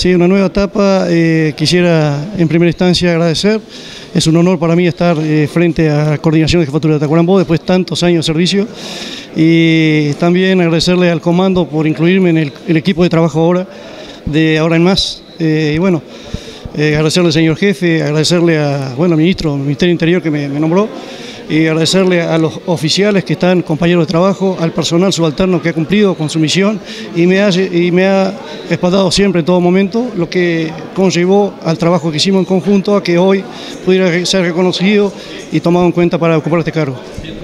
Sí, una nueva etapa. Eh, quisiera en primera instancia agradecer. Es un honor para mí estar eh, frente a la coordinación de jefatura de Tacuarembó después de tantos años de servicio. Y también agradecerle al comando por incluirme en el, equipo de trabajo ahora, de ahora en más. y bueno, agradecerle al señor jefe, agradecerle a, bueno, al ministro, al Ministerio Interior que me nombró y agradecerle a los oficiales que están compañeros de trabajo, al personal subalterno que ha cumplido con su misión y me ha, y me ha respaldado siempre en todo momento, lo que conllevó al trabajo que hicimos en conjunto a que hoy pudiera ser reconocido y tomado en cuenta para ocupar este cargo.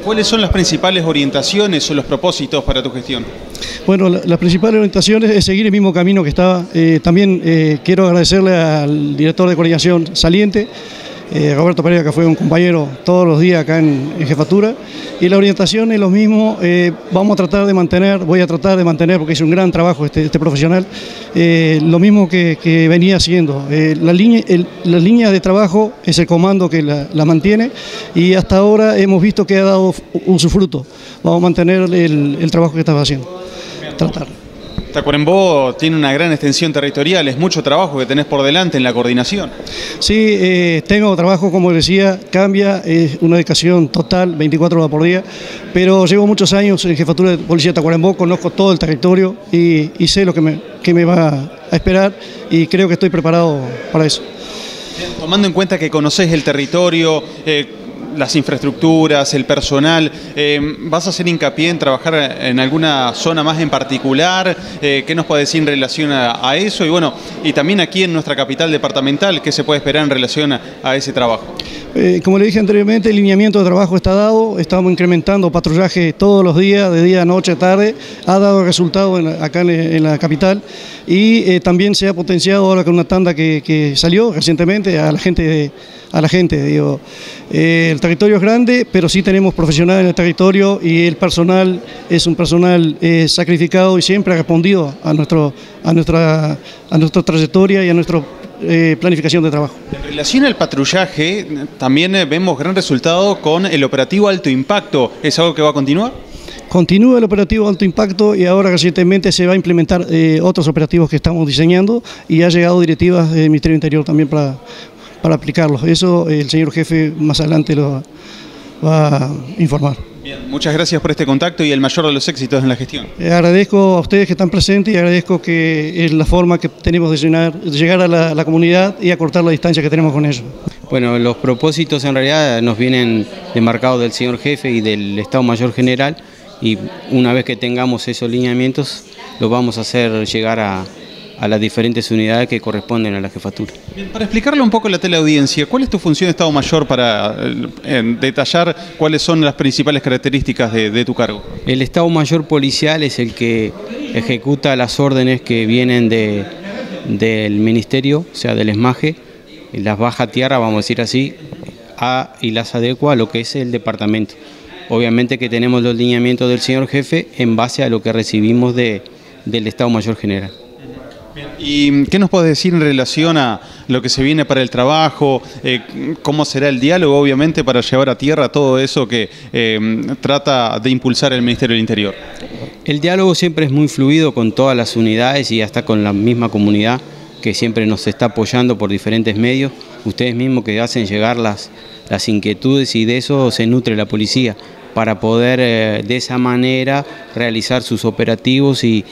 ¿Cuáles son las principales orientaciones o los propósitos para tu gestión? Bueno, las principales orientaciones es seguir el mismo camino que estaba. Eh, también eh, quiero agradecerle al director de coordinación saliente, eh, Roberto Pereira, que fue un compañero todos los días acá en, jefatura, y la orientación es lo mismo, eh, vamos a tratar de mantener, voy a tratar de mantener, porque es un gran trabajo este, este profesional, eh, lo mismo que, venía haciendo. la, línea, de trabajo es el comando que la, mantiene y hasta ahora hemos visto que ha dado un su fruto. Vamos a mantener el, el trabajo que estaba haciendo. Tratar. Tacuarembó tiene una gran extensión territorial, es mucho trabajo que tenés por delante en la coordinación. Sí, eh, tengo trabajo, como decía, cambia, es una dedicación total, 24 horas por día, pero llevo muchos años en jefatura de policía de Tacuarembó, conozco todo el territorio y, sé lo que me, que me va a esperar y creo que estoy preparado para eso. Tomando en cuenta que conocés el territorio, eh, las infraestructuras, el personal. Eh, ¿Vas a hacer hincapié en trabajar en alguna zona más en particular? Eh, ¿Qué nos puede decir en relación a, eso? Y bueno, y también aquí en nuestra capital departamental, ¿qué se puede esperar en relación a, ese trabajo? Eh, como le dije anteriormente, el lineamiento de trabajo está dado, estamos incrementando patrullaje todos los días, de día, noche, tarde, ha dado resultado acá en, la capital y también se ha potenciado ahora con una tanda que, que salió recientemente a la gente a la gente. Digo. El territorio es grande, pero sí tenemos profesionales en el territorio y el personal es un personal eh, sacrificado y siempre ha respondido a, nuestro, a, nuestra, a nuestra trayectoria y a nuestra eh, planificación de trabajo. En relación al patrullaje, también vemos gran resultado con el operativo alto impacto. ¿Es algo que va a continuar? Continúa el operativo alto impacto y ahora recientemente se va a implementar otros operativos que estamos diseñando y ha llegado directivas del Ministerio Interior también para, para aplicarlos. Eso el señor jefe más adelante lo va a informar. Bien, muchas gracias por este contacto y el mayor de los éxitos en la gestión. Eh, agradezco a ustedes que están presentes y agradezco que es la forma que tenemos de, llegar a la, comunidad y acortar la distancia que tenemos con ellos. Bueno, los propósitos en realidad nos vienen demarcados del señor jefe y del Estado Mayor General y una vez que tengamos esos lineamientos los vamos a hacer llegar a, a las diferentes unidades que corresponden a la jefatura. para explicarle un poco a la teleaudiencia, ¿cuál es tu función de Estado Mayor para eh, detallar cuáles son las principales características de, tu cargo? El Estado Mayor policial es el que ejecuta las órdenes que vienen de, del Ministerio, o sea, del ESMAGE, las baja tierra, vamos a decir así, a, y las adecua a lo que es el departamento. Obviamente que tenemos los lineamientos del señor jefe en base a lo que recibimos de, del Estado Mayor General. ¿Y qué nos puedes decir en relación a lo que se viene para el trabajo? Eh, ¿Cómo será el diálogo, obviamente, para llevar a tierra todo eso que eh, trata de impulsar el Ministerio del Interior? El diálogo siempre es muy fluido con todas las unidades y hasta con la misma comunidad que siempre nos está apoyando por diferentes medios. Ustedes mismos que hacen llegar las, las inquietudes y de eso se nutre la policía para poder eh, de esa manera realizar sus operativos y,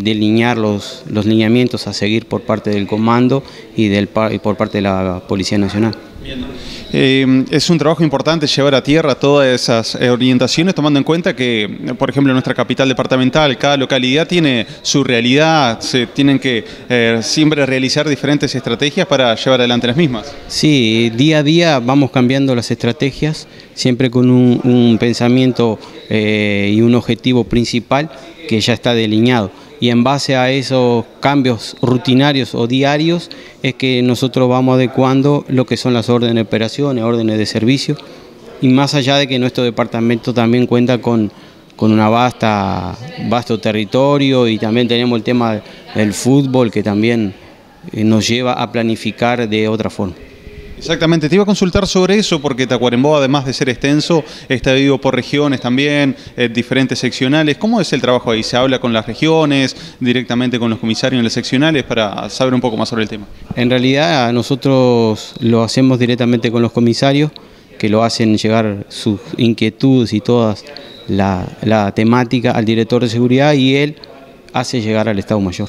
delinear los, los, lineamientos a seguir por parte del comando y, del, y por parte de la Policía Nacional. Eh, es un trabajo importante llevar a tierra todas esas eh, orientaciones, tomando en cuenta que, por ejemplo, nuestra capital departamental, cada localidad tiene su realidad, se tienen que siempre realizar diferentes estrategias para llevar adelante las mismas. Sí, día a día vamos cambiando las estrategias siempre con un, pensamiento eh, y un objetivo principal que ya está delineado. Y en base a esos cambios rutinarios o diarios es que nosotros vamos adecuando lo que son las órdenes de operaciones, órdenes de servicio. Y más allá de que nuestro departamento también cuenta con, con una vasto territorio y también tenemos el tema del fútbol que también eh, nos lleva a planificar de otra forma. Exactamente, te iba a consultar sobre eso porque Tacuarembó, además de ser extenso, está dividido por regiones también, eh, diferentes seccionales. ¿Cómo es el trabajo ahí? ¿Se habla con las regiones, directamente con los comisarios en las seccionales para saber un poco más sobre el tema? En realidad nosotros lo hacemos directamente con los comisarios, que lo hacen llegar sus inquietudes y toda la temática al director de seguridad y él hace llegar al Estado Mayor.